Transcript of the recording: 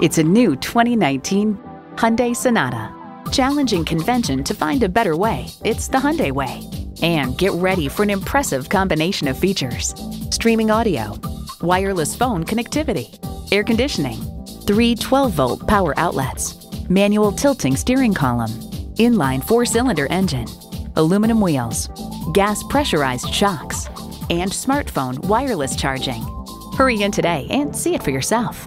It's a new 2019 Hyundai Sonata. Challenging convention to find a better way. It's the Hyundai way. And get ready for an impressive combination of features. Streaming audio, wireless phone connectivity, air conditioning, three 12-volt power outlets, manual tilting steering column, inline four-cylinder engine, aluminum wheels, gas pressurized shocks, and smartphone wireless charging. Hurry in today and see it for yourself.